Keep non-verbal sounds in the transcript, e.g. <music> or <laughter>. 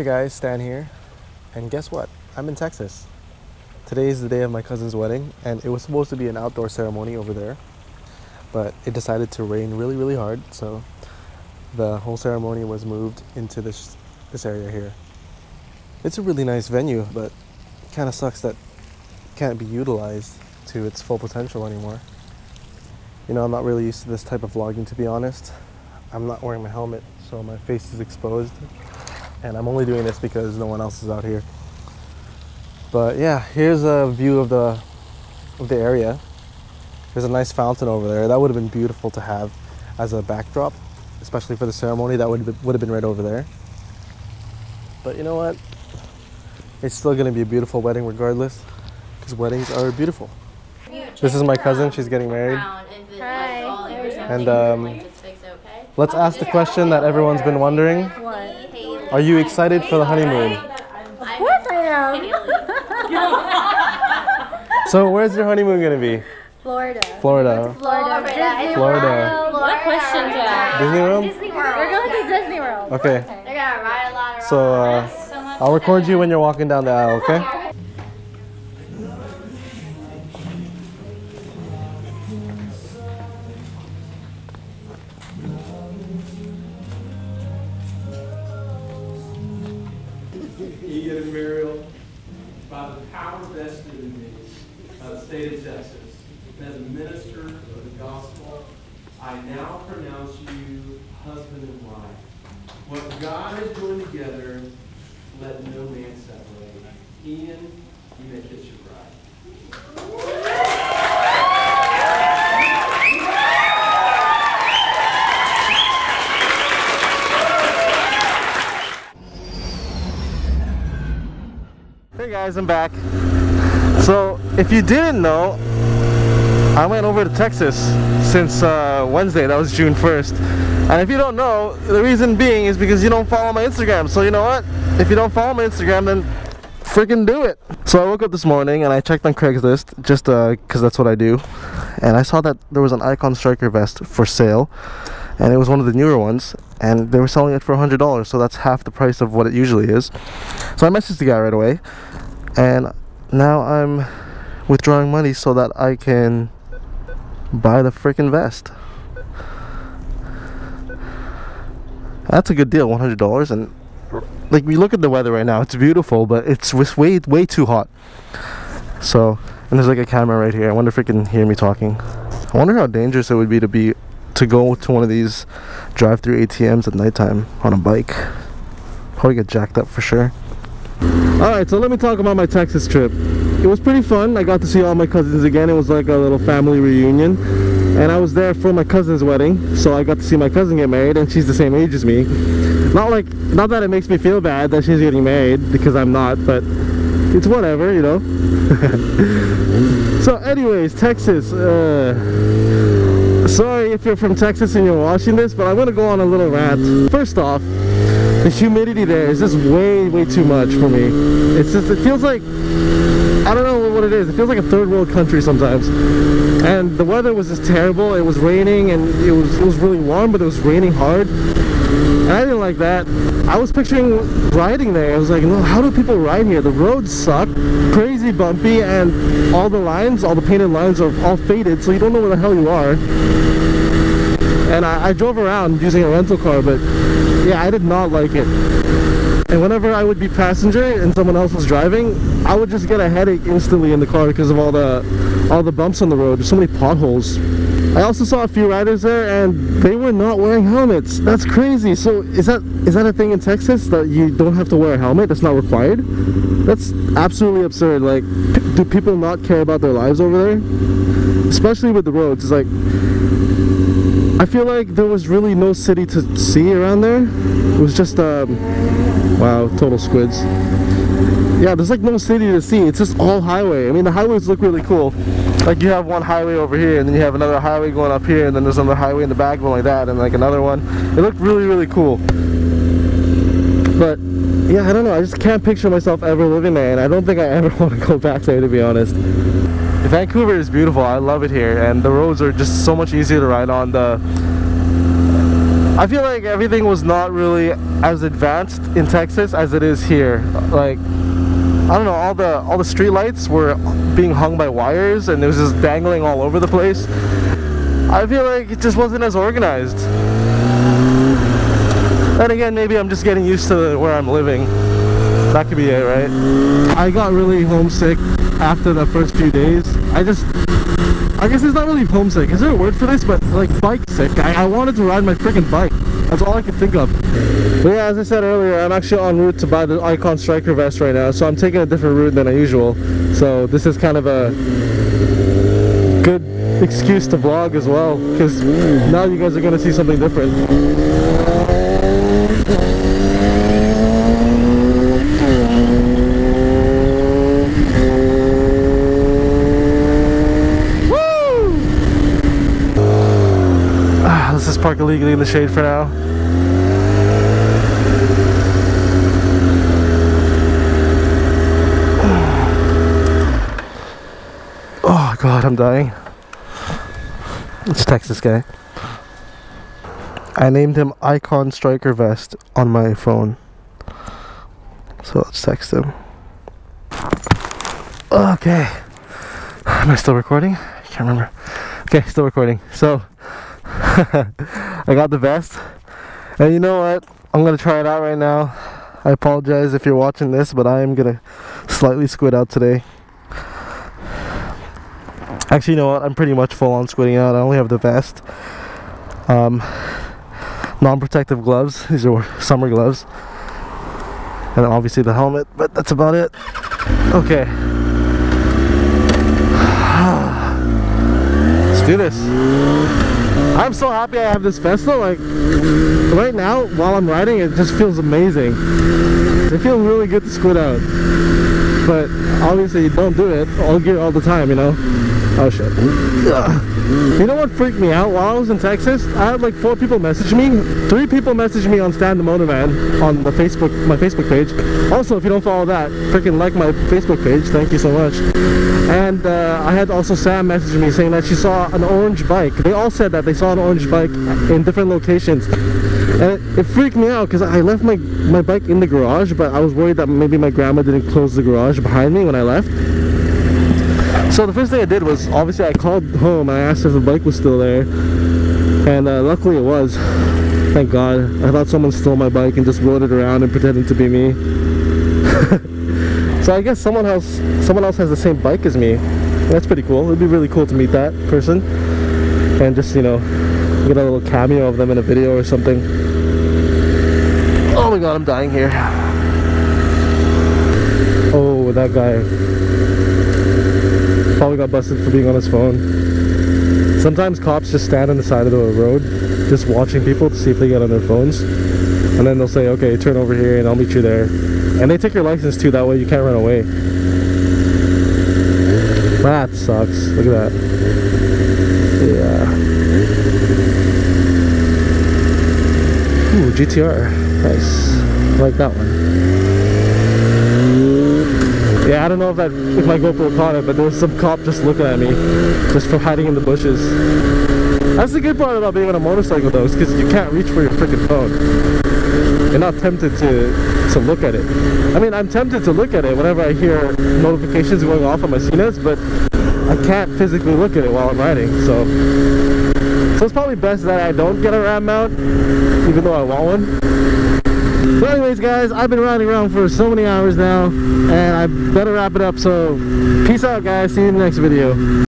Hey guys, Stan here. And guess what? I'm in Texas. Today is the day of my cousin's wedding, and it was supposed to be an outdoor ceremony over there. But it decided to rain really, really hard, so the whole ceremony was moved into this this area here. It's a really nice venue, but kind of sucks that can't be utilized to its full potential anymore. You know, I'm not really used to this type of vlogging to be honest. I'm not wearing my helmet, so my face is exposed. And I'm only doing this because no one else is out here. But yeah, here's a view of the of the area. There's a nice fountain over there. That would have been beautiful to have as a backdrop, especially for the ceremony. That would have, would have been right over there. But you know what? It's still going to be a beautiful wedding regardless, because weddings are beautiful. This is my cousin. She's getting married. Hi. And um, let's ask the question that everyone's been wondering. What? Are you excited for the honeymoon? Of course I am. <laughs> So where's your honeymoon going to be? Florida. Florida. Florida. Disney Florida. World. What question to ask? Disney World? Disney World. We're going to Disney World. Okay. They're gonna ride a lot of So uh, I'll record you when you're walking down the aisle, okay? Of the gospel, I now pronounce you husband and wife. What God has joined together, let no man separate. Ian, you may kiss your bride. Hey guys, I'm back. So, if you didn't know, I went over to Texas since uh, Wednesday, that was June 1st. And if you don't know, the reason being is because you don't follow my Instagram. So, you know what? If you don't follow my Instagram, then freaking do it. So, I woke up this morning and I checked on Craigslist just because that's what I do. And I saw that there was an Icon Striker vest for sale. And it was one of the newer ones. And they were selling it for $100. So, that's half the price of what it usually is. So, I messaged the guy right away and now I'm withdrawing money so that I can buy the freaking vest. That's a good deal, $100 and like we look at the weather right now, it's beautiful, but it's way way too hot. So, and there's like a camera right here. I wonder if it can hear me talking. I wonder how dangerous it would be to be to go to one of these drive-through ATMs at nighttime on a bike. Probably get jacked up for sure. Alright, so let me talk about my Texas trip. It was pretty fun. I got to see all my cousins again. It was like a little family reunion. And I was there for my cousin's wedding, so I got to see my cousin get married, and she's the same age as me. Not like, not that it makes me feel bad that she's getting married, because I'm not, but it's whatever, you know? <laughs> so anyways, Texas, uh, sorry if you're from Texas and you're watching this, but I'm gonna go on a little rant. First off, the humidity there is just way way too much for me it's just it feels like i don't know what it is. It feels like a third world country sometimes. And the weather was just terrible. It was raining and it was it was really warm but it was raining hard. And i didn't like that. I was picturing riding there. I was like no how do people ride here? The roads suck. Crazy bumpy and all the lines all the painted lines are all faded so you don't know where the hell you are. And I, I drove around using a rental car but yeah I did not like it and whenever I would be passenger and someone else was driving I would just get a headache instantly in the car because of all the all the bumps on the road. There's so many potholes. I also saw a few riders there and they were not wearing helmets. That's crazy. So is that is that a thing in Texas that you don't have to wear a helmet? That's not required? That's absolutely absurd. Like do people not care about their lives over there? Especially with the roads. It's like I feel like there was really no city to see around there. It was just, um, wow, total squids. Yeah, there's like no city to see. It's just all highway. I mean, the highways look really cool. Like you have one highway over here, and then you have another highway going up here, and then there's another highway in the back going like that, and like another one. It looked really, really cool. But yeah, I don't know. I just can't picture myself ever living there, and I don't think I ever <laughs> want to go back there, to be honest. Vancouver is beautiful. I love it here, and the roads are just so much easier to ride on. The I feel like everything was not really as advanced in Texas as it is here. Like I don't know, all the all the street lights were being hung by wires and it was just dangling all over the place. I feel like it just wasn't as organized. And again, maybe I'm just getting used to where I'm living. That could be it, right? I got really homesick after the first few days. I just I guess it's not really homesick. Is there a word for this? But like bike sick. I, I wanted to ride my freaking bike. That's all I could think of. But yeah, as I said earlier, I'm actually en route to buy the Icon Striker vest right now. So I'm taking a different route than usual. So this is kind of a good excuse to vlog as well. Because now you guys are going to see something different. Ah, let's just park illegally in the shade for now. <sighs> Oh god, I'm dying. Let's text this guy. I named him Icon Striker Vest on my phone. So let's text him. Okay. Am I still recording? I can't remember. Okay, still recording. So <laughs> I got the vest. And you know what? I'm gonna try it out right now. I apologize if you're watching this, but I am gonna slightly squid out today. Actually, you know what? I'm pretty much full on squidding out. I only have the vest. Um, non-protective gloves. These are summer gloves. And obviously the helmet, but that's about it. Okay. Do this. I'm so happy I have this though. Like, right now, while I'm riding, it just feels amazing. It feels really good to squid out. But obviously, you don't do it all all the time, you know? Oh shit. You know what freaked me out? While I was in Texas, I had like four people message me. Three people messaged me on Stan the Motor Motorman on the Facebook, my Facebook page. Also, if you don't follow that, freaking like my Facebook page. Thank you so much. And uh, I had also Sam message me saying that she saw an orange bike. They all said that they saw an orange bike in different locations. And it, it freaked me out because I left my, my bike in the garage, but I was worried that maybe my grandma didn't close the garage behind me when I left. So the first thing I did was obviously I called home and I asked if the bike was still there. And uh, luckily it was. Thank god. I thought someone stole my bike and just rode it around and pretended to be me. <laughs> So I guess someone else someone else has the same bike as me. That's pretty cool. It'd be really cool to meet that person and just you know get a little cameo of them in a video or something. Oh my god I'm dying here. Oh that guy probably got busted for being on his phone. Sometimes cops just stand on the side of the road just watching people to see if they get on their phones. And then they'll say, okay, turn over here and I'll meet you there. And they take your license too, that way you can't run away. That sucks. Look at that. Yeah. Ooh, GTR. Nice. I like that one. Yeah, I don't know if that if my GoPro caught it, but there was some cop just looking at me, just for hiding in the bushes. That's the good part about being on a motorcycle though, is because you can't reach for your freaking phone. You're not tempted to to look at it. I mean, I'm tempted to look at it whenever I hear notifications going off on my Senas, but I can't physically look at it while I'm riding. So, so it's probably best that I don't get a RAM mount, even though I want one. But anyways guys, I've been riding around for so many hours now and I better wrap it up so peace out guys, see you in the next video.